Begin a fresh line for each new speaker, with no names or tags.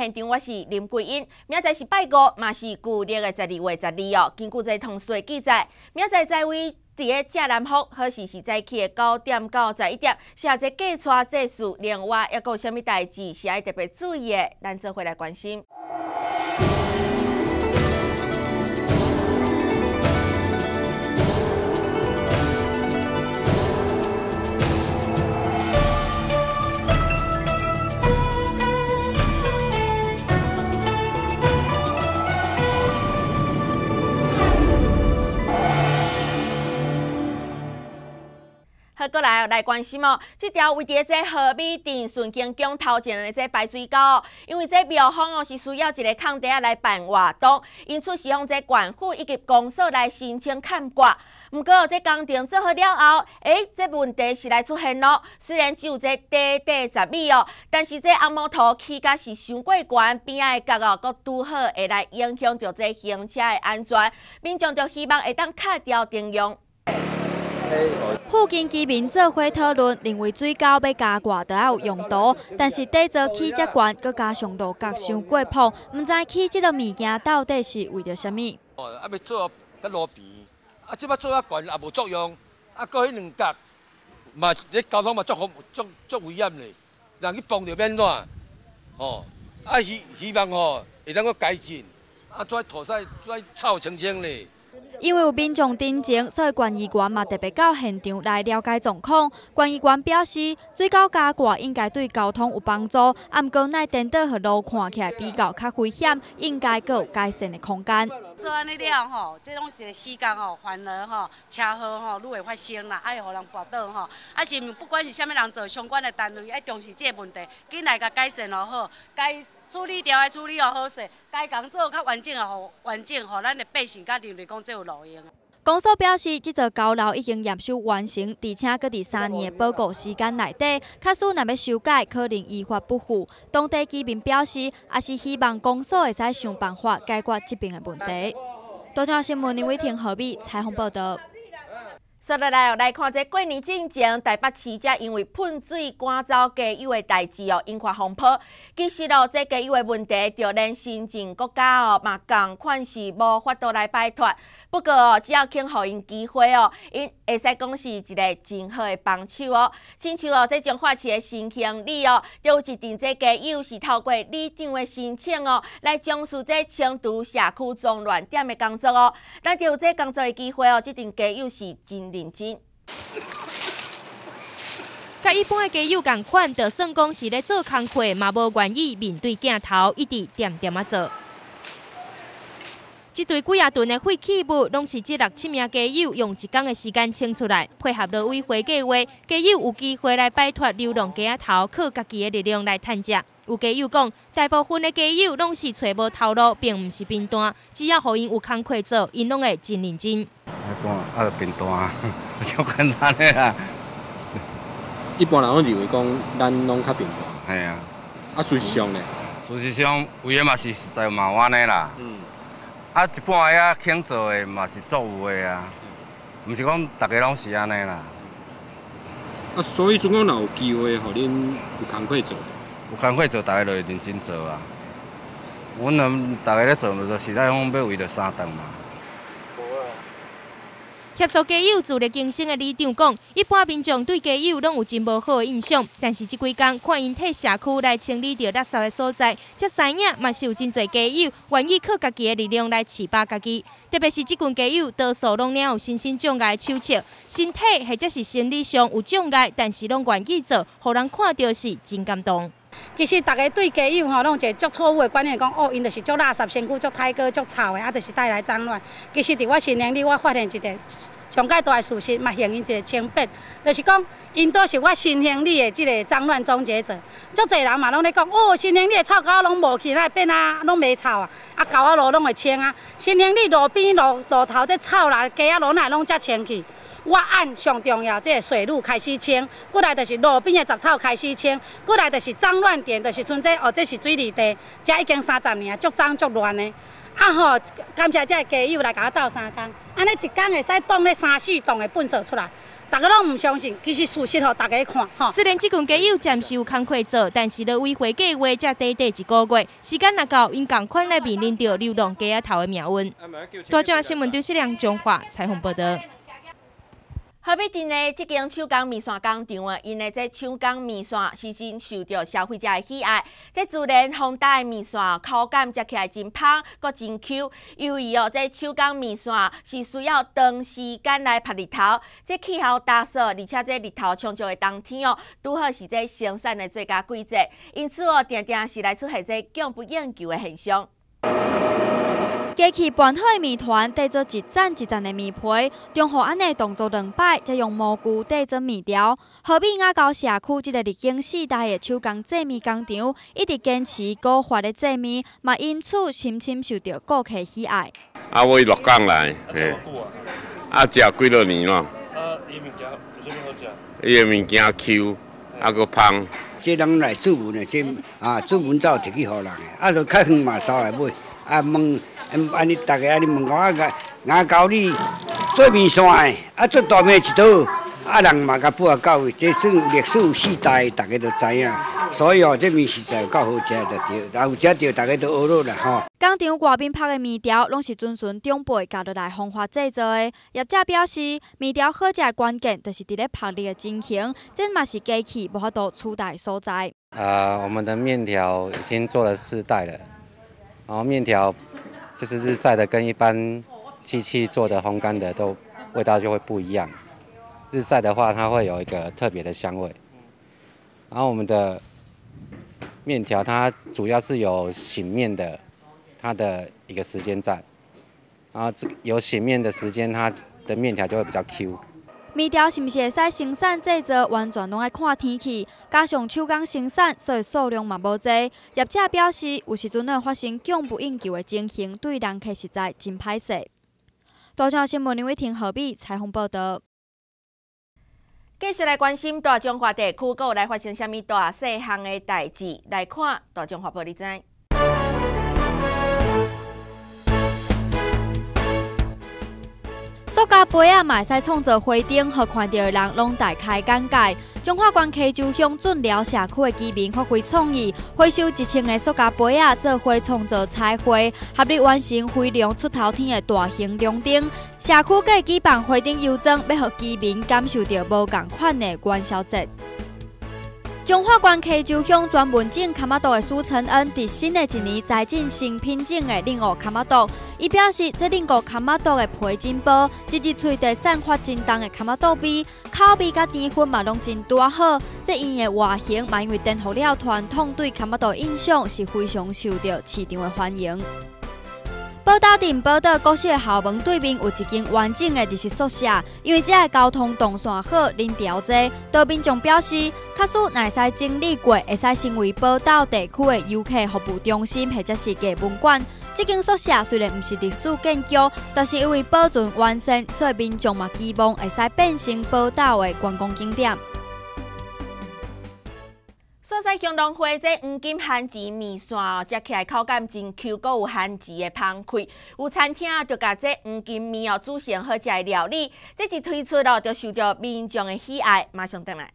现场我是林桂英。明仔是拜五，嘛是旧历的十二月十二哦。根据这通讯记载，明仔在位伫个正南方，好时是早起的九点到十一点。下这计错这事，另外还有啥物代志是爱特别注意的，咱做回来关心。过来来关心哦。即条为伫这河米镇顺景宫头前的这排水沟，因为这庙方哦是需要一个空地啊来办活动，因此是向这管府以及公所来申请看挂。不过这工程做好了后，诶，这问题是来出现咯。虽然只有这短短十米哦，但是这红摩托起价是伤过悬，边仔的角哦，搁拄好会来影响到这行车的安全。民众就希望会当卡掉电用。
附近居民做伙讨论，认为水沟要加挂都要有用途，但是底座起遮悬，佮加上路角伤过坡，唔知起这个物件到底是为着什么？
哦，啊要做甲路边，啊即摆做啊悬也无作用，啊过迄两角嘛，你交通嘛足风足足危险嘞，人去碰着免怎？哦，啊希希望吼会当个改进，啊再涂晒再臭清清嘞。
因为有民众顶情，所以关议员嘛特别到现场来了解状况。关议员表示，水沟加挂应该对交通有帮助，啊，毋过奈颠倒和路看起来比较较危险，应该阁有改善的空间。
做安尼了吼，这种是时间吼，反而吼车祸吼愈会发生啦，爱互人跋倒吼。啊是不管是虾米人做相关的单位，爱重视这个问题，紧来甲改善就好，该。处理掉的处理哦好势，该工作较完整的好完整，互咱的百姓甲认为讲这有路用。
公所表示，这座高楼已经验收完成，而且搁伫三年的报告时间内底，卡数若要修改，可能依法不符。当地居民表示，也是希望公所会使想办法解决这边的问题。多条新闻，林伟婷、何必采访报道。
接下来哦来看这过年之前，台北市则因为喷水赶走家友的代志哦，引发风波。其实哦，这家友的问题，就连新晋国家哦，嘛共款是无法度来摆脱。不过哦，只要肯互因机会哦，因会使讲是一个真好的帮手哦。亲像哦，这种发起的新行李哦，有一定这家友是透过里长的申请哦，来从事这清除社区脏乱点的工作哦。咱就有这工作的机会哦，这定家友是真认真。
甲一般的家友共款，就算讲是咧做工课，嘛无愿意面对镜头，一直点点啊做。一堆几啊吨的废弃物，拢是这六七名家友用一天的时间清出来，配合了委会计划，家友有机会来摆脱流浪家头，靠家己的力量来趁食。有家友讲，大部分的家友拢是揣无头路，并毋是贫单，只要互因有工课做，因拢会真认真。
啊，啊，贫单，超简单的啦。
一般人拢认为讲，咱拢较贫单。
系啊。
啊，事实上呢？
事实上，有诶嘛是实在嘛安尼啦。嗯。啊，一半个肯做诶嘛是做有诶啊，毋是讲逐个拢是安尼啦。
啊，所以总共若有机会，互恁有工课做，
有工课做，大家就会认真做啊。阮们大家咧做，就实在讲要为着三顿嘛。
协助家友自力更生的李长讲，一般民众对家友拢有真无好的印象，但是即几天看因替社区来清理掉垃圾的所在，才知影嘛是有真侪家友愿意靠家己的力量来饲饱家己。特别是即群家友，多数拢领有身心障碍的手册，身体或者是心理上有障碍，但是拢愿意做，互人看到是真感动。
其实大家对家友吼，拢一个足错误的观念，讲哦，因就是足垃圾、身躯足太过、足臭的，啊，就是带来脏乱。其实伫我新年里，我发现一个上介大的事实，嘛形成一个清白，就是讲，因都是我新年里的即个脏乱终结者。足侪人嘛拢咧讲，哦，新年里的臭狗拢无去，那变啊，拢未臭啊，啊，狗仔路拢会清啊。新年里路边路路头这臭啦，鸡仔路内拢才清去。我按上重要，这个水路开始清，过来就是路边的杂草开始清，过来就是脏乱点，就是像这哦，这是水泥地，这已经三十年，足脏足乱的。啊吼，感谢这个家友来甲我斗三工，安尼一工会使挡咧三四栋的粪扫出来。大家拢唔相信，其实事实吼，大家看吼。
虽然这群家友暂时有工课做，但是咧为会计划才短短一个月，时间若到，因共款来面临着流浪鸡仔头的命运。大众新闻张世亮中华采访报道。
好比镇的这间手工面线工厂啊，因的这手工面线是真受到消费者的喜爱。这自然烘打的面线口感食起来真香，搁真 Q。由于哦，这手工面线是需要长时间来晒日头，这气候干燥，而且这日头充足的冬天哦，拄好是这生产的最佳季节。因此哦，定定是来出现这供不应求的现象。
加起拌好的面团，带做一层一层的面皮，中火安尼动作两摆，再用蘑菇带做面条。河北雅高社区这个历经四代的手工制面工厂，一直坚持高法的制面，嘛因此深深受到顾客喜爱。
啊，我落港来，嘿，啊，食几多年咯？
啊，伊物件有啥物好食？
伊个物件 Q，啊，佫芳。
即人来煮文的，这啊煮文走摕去互人的，啊，就较远嘛走来买，啊问。安尼，大家安尼问我，啊，牙教你做面线的，啊，做大面一道，啊，人嘛甲补啊到位，这算历史有四代，大家都知影。所以哦，这面实在有够好食的对，然后食着大家都学落啦吼。
工厂外面拍的面条，拢是遵循长辈教落来方法制作的。业者表示，面条好食的关键，就是伫咧拍力的进行，这嘛是机器无法度取代所在。
啊，我们的面条已经做了四代了，然后面条。就是日晒的跟一般机器做的烘干的都味道就会不一样。日晒的话，它会有一个特别的香味。然后我们的面条，它主要是有醒面的，它的一个时间在。然后这有醒面的时间，它的面条就会比较 Q。
面条是毋是会使生产制作，完全拢爱看天气，加上手工生产，所以数量嘛无济。业者表示，有时阵会发生供不应求的情形，对人客实在真歹势。大众新闻林伟婷、何必采访报道。
继续来关心大中华地区，有来发生虾米大细项的代志？来看大中华报你知。
塑胶杯啊，会使创造花灯，互看到的人拢大开眼界。中华关溪州乡准了社区的居民发挥创意，回收一千个塑胶杯啊，做花创造彩花，合力完成飞龙出头天的大型亮灯。社区计举办花灯游庄，要互居民感受到无共款的元宵节。中华关溪州乡专门种卡马豆的苏承恩，伫新的一年再进新品种的另五卡马豆。伊表示，这另五卡马豆的皮真薄，一日喙地散发真重的卡马豆味，口味甲甜分嘛拢真多好。这因的外形嘛，因为颠覆了传统对卡马豆印象，是非常受到市场的欢迎。报道顶报道，国小校门对面有一间完整的日式宿舍，因为这个交通动线好，人潮多，多民众表示，卡苏乃使经历过，会使成为报道地区的游客服务中心或者是艺文馆。这间宿舍虽然不是历史建筑，但是因为保存完善，所以民众嘛希望会使变成报道的观光景点。
所在香浓花这黄金番薯面线，食起来口感真 Q，阁有番薯的香气。有餐厅就把这黄金面哦煮成好食的料理，这一推出了就受到民众的喜爱。马上登来。